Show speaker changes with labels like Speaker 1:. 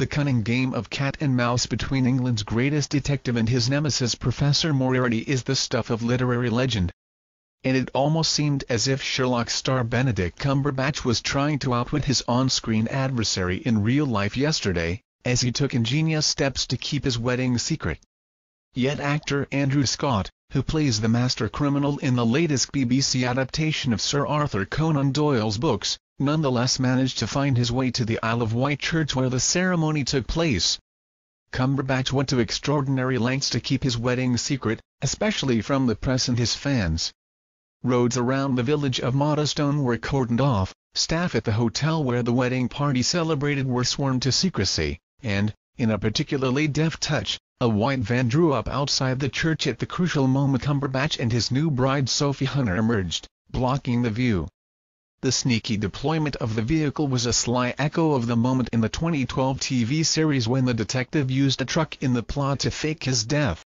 Speaker 1: the cunning game of cat and mouse between England's greatest detective and his nemesis Professor Moriarty is the stuff of literary legend. And it almost seemed as if Sherlock star Benedict Cumberbatch was trying to outwit his on-screen adversary in real life yesterday, as he took ingenious steps to keep his wedding secret. Yet actor Andrew Scott, who plays the master criminal in the latest BBC adaptation of Sir Arthur Conan Doyle's books, nonetheless managed to find his way to the Isle of Wight church where the ceremony took place. Cumberbatch went to extraordinary lengths to keep his wedding secret, especially from the press and his fans. Roads around the village of Mottistone were cordoned off, staff at the hotel where the wedding party celebrated were sworn to secrecy, and, in a particularly deft touch, a white van drew up outside the church at the crucial moment Cumberbatch and his new bride Sophie Hunter emerged, blocking the view. The sneaky deployment of the vehicle was a sly echo of the moment in the 2012 TV series when the detective used a truck in the plot to fake his death.